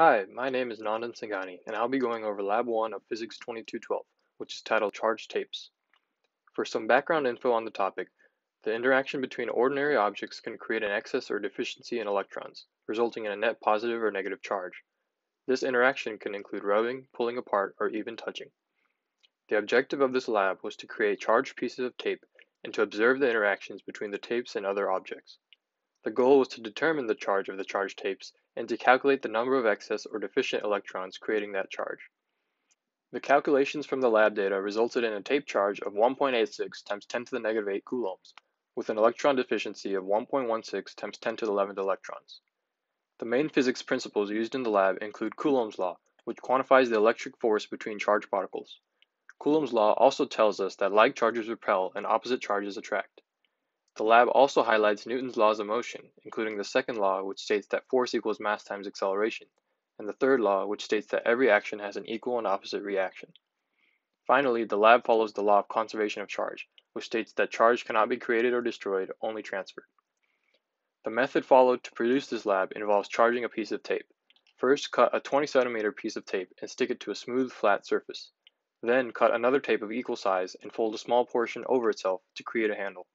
Hi, my name is Nandan Sanghani, and I'll be going over Lab 1 of Physics 2212, which is titled Charged Tapes. For some background info on the topic, the interaction between ordinary objects can create an excess or deficiency in electrons, resulting in a net positive or negative charge. This interaction can include rubbing, pulling apart, or even touching. The objective of this lab was to create charged pieces of tape and to observe the interactions between the tapes and other objects. The goal was to determine the charge of the charged tapes and to calculate the number of excess or deficient electrons creating that charge. The calculations from the lab data resulted in a tape charge of 1.86 times 10 to the negative 8 coulombs, with an electron deficiency of 1.16 times 10 to the 11th electrons. The main physics principles used in the lab include Coulomb's law, which quantifies the electric force between charged particles. Coulomb's law also tells us that like charges repel and opposite charges attract. The lab also highlights Newton's laws of motion, including the second law, which states that force equals mass times acceleration, and the third law, which states that every action has an equal and opposite reaction. Finally, the lab follows the law of conservation of charge, which states that charge cannot be created or destroyed, only transferred. The method followed to produce this lab involves charging a piece of tape. First, cut a 20 centimeter piece of tape and stick it to a smooth, flat surface. Then, cut another tape of equal size and fold a small portion over itself to create a handle.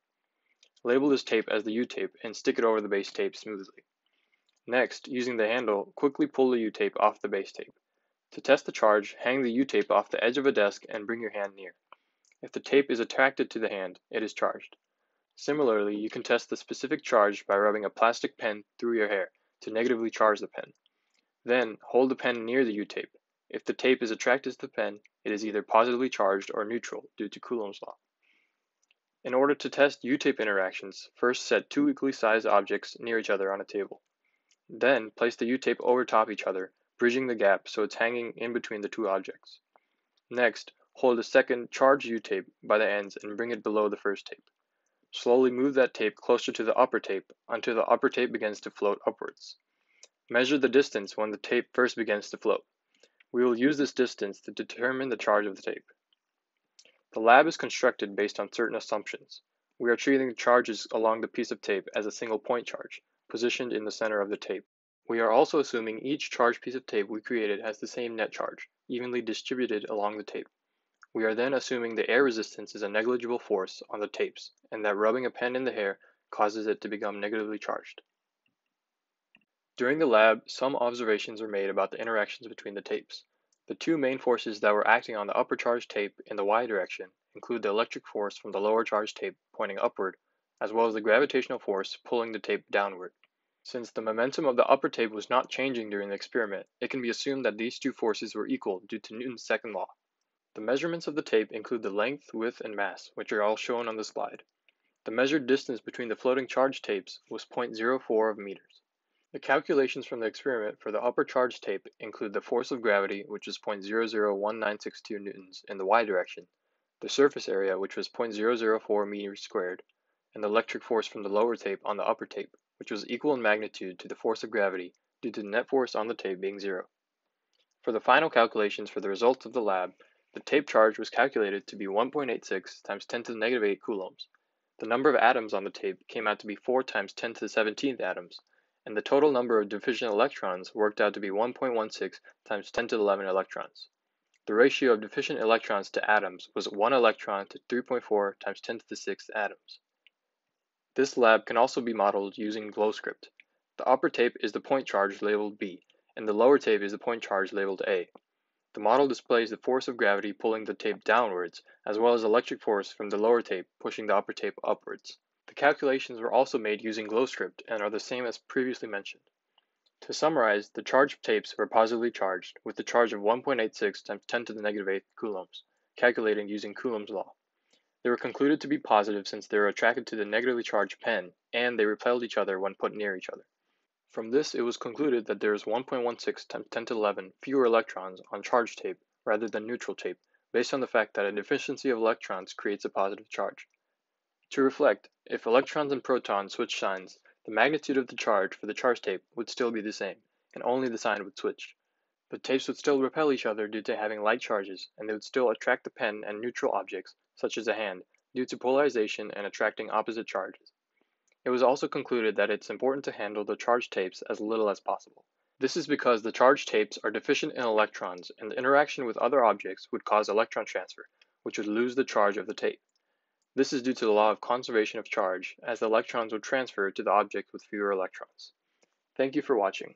Label this tape as the U-tape and stick it over the base tape smoothly. Next, using the handle, quickly pull the U-tape off the base tape. To test the charge, hang the U-tape off the edge of a desk and bring your hand near. If the tape is attracted to the hand, it is charged. Similarly, you can test the specific charge by rubbing a plastic pen through your hair to negatively charge the pen. Then, hold the pen near the U-tape. If the tape is attracted to the pen, it is either positively charged or neutral due to Coulomb's law. In order to test U-tape interactions, first set two equally sized objects near each other on a table. Then place the U-tape over top each other, bridging the gap so it's hanging in between the two objects. Next, hold a second charged U-tape by the ends and bring it below the first tape. Slowly move that tape closer to the upper tape until the upper tape begins to float upwards. Measure the distance when the tape first begins to float. We will use this distance to determine the charge of the tape. The lab is constructed based on certain assumptions. We are treating the charges along the piece of tape as a single point charge, positioned in the center of the tape. We are also assuming each charged piece of tape we created has the same net charge, evenly distributed along the tape. We are then assuming the air resistance is a negligible force on the tapes, and that rubbing a pen in the hair causes it to become negatively charged. During the lab, some observations were made about the interactions between the tapes. The two main forces that were acting on the upper charge tape in the y direction include the electric force from the lower charge tape pointing upward, as well as the gravitational force pulling the tape downward. Since the momentum of the upper tape was not changing during the experiment, it can be assumed that these two forces were equal due to Newton's second law. The measurements of the tape include the length, width, and mass, which are all shown on the slide. The measured distance between the floating charge tapes was 0.04 of meters. The calculations from the experiment for the upper charge tape include the force of gravity, which is 0.001962 newtons in the y direction, the surface area, which was 0.004 meters squared, and the electric force from the lower tape on the upper tape, which was equal in magnitude to the force of gravity due to the net force on the tape being zero. For the final calculations for the results of the lab, the tape charge was calculated to be 1.86 times 10 to the negative 8 coulombs. The number of atoms on the tape came out to be 4 times 10 to the 17th atoms, and the total number of deficient electrons worked out to be 1.16 times 10 to the 11 electrons. The ratio of deficient electrons to atoms was 1 electron to 3.4 times 10 to the 6th atoms. This lab can also be modeled using GlowScript. The upper tape is the point charge labeled B, and the lower tape is the point charge labeled A. The model displays the force of gravity pulling the tape downwards, as well as electric force from the lower tape pushing the upper tape upwards. The calculations were also made using GlowScript and are the same as previously mentioned. To summarize, the charged tapes were positively charged, with the charge of 1.86 times 10 to the negative 8 coulombs, calculated using Coulomb's law. They were concluded to be positive since they were attracted to the negatively charged pen, and they repelled each other when put near each other. From this, it was concluded that there is 1.16 times 10 to the 11 fewer electrons on charged tape rather than neutral tape, based on the fact that a deficiency of electrons creates a positive charge. To reflect, if electrons and protons switch signs, the magnitude of the charge for the charge tape would still be the same, and only the sign would switch. The tapes would still repel each other due to having like charges, and they would still attract the pen and neutral objects, such as a hand, due to polarization and attracting opposite charges. It was also concluded that it's important to handle the charged tapes as little as possible. This is because the charged tapes are deficient in electrons and the interaction with other objects would cause electron transfer, which would lose the charge of the tape. This is due to the law of conservation of charge, as the electrons would transfer to the object with fewer electrons. Thank you for watching.